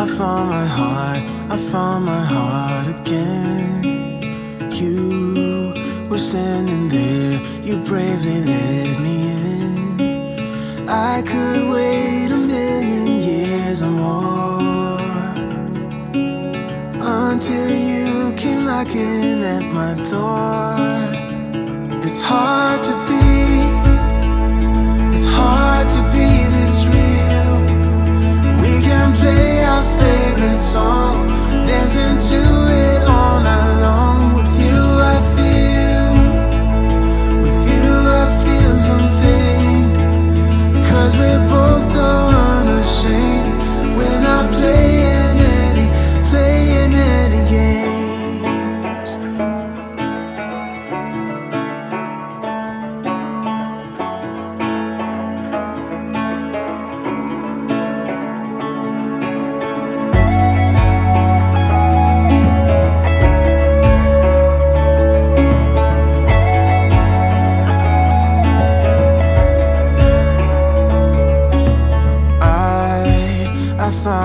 I found my heart, I found my heart again. You were standing there, you bravely let me in. I could wait a million years or more. Until you came knocking at my door. It's hard to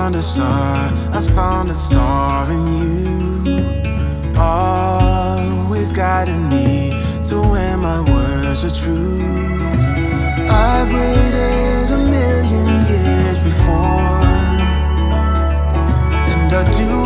found a star, I found a star in you. Always guiding me to where my words are true. I've waited a million years before, and I do